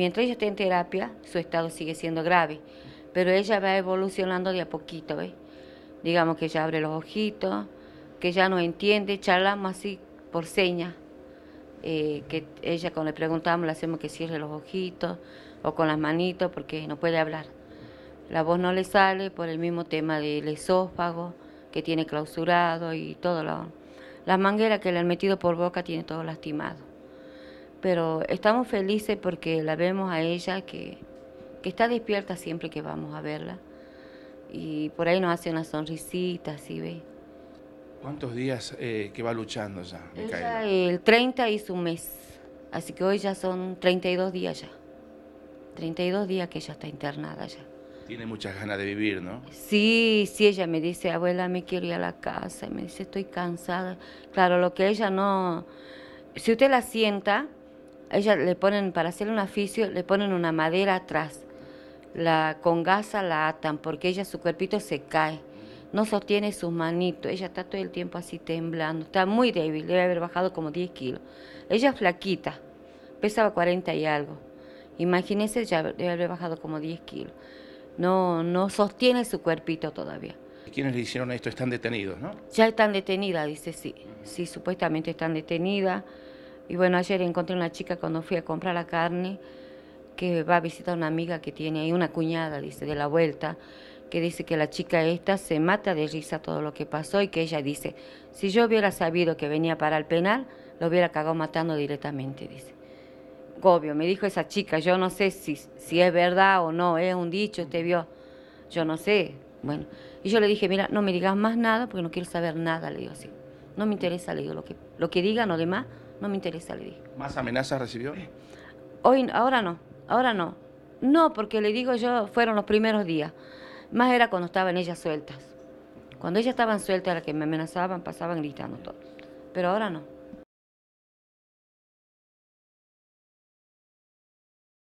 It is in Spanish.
mientras ella está en terapia, su estado sigue siendo grave, pero ella va evolucionando de a poquito. Digamos que ella abre los ojitos, que ya no entiende, charlamos así por señas, eh, que ella cuando le preguntamos le hacemos que cierre los ojitos o con las manitos porque no puede hablar. La voz no le sale por el mismo tema del esófago que tiene clausurado y todo lo... Las mangueras que le han metido por boca tiene todo lastimado. Pero estamos felices porque la vemos a ella que, que está despierta siempre que vamos a verla. Y por ahí nos hace una sonrisita, así ve. ¿Cuántos días eh, que va luchando ya, Ella el 30 hizo un mes, así que hoy ya son 32 días ya. 32 días que ella está internada ya. Tiene muchas ganas de vivir, ¿no? Sí, sí, ella me dice, abuela, me quiero ir a la casa. Y me dice, estoy cansada. Claro, lo que ella no... Si usted la sienta, ella le ponen, para hacerle un aficio, le ponen una madera atrás. La, con gasa la atan, porque ella, su cuerpito se cae no sostiene sus manitos, ella está todo el tiempo así temblando, está muy débil, debe haber bajado como 10 kilos. Ella es flaquita, pesaba 40 y algo. Imagínense, ya debe haber bajado como 10 kilos. No, no sostiene su cuerpito todavía. ¿Quiénes le hicieron esto? Están detenidos, ¿no? Ya están detenidas, dice, sí. Sí, supuestamente están detenidas. Y bueno, ayer encontré una chica cuando fui a comprar la carne que va a visitar a una amiga que tiene ahí, una cuñada, dice, de la vuelta que dice que la chica esta se mata de risa todo lo que pasó y que ella dice, si yo hubiera sabido que venía para el penal, lo hubiera cagado matando directamente, dice. Obvio, me dijo esa chica, yo no sé si, si es verdad o no, es un dicho, usted vio, yo no sé. Bueno, y yo le dije, mira, no me digas más nada porque no quiero saber nada, le digo así. No me interesa, le digo, lo que, lo que digan o demás, no me interesa, le digo. ¿Más amenazas recibió? Hoy, ahora no, ahora no. No, porque le digo yo, fueron los primeros días. Más era cuando estaban ellas sueltas. Cuando ellas estaban sueltas, las que me amenazaban, pasaban gritando todo. Pero ahora no.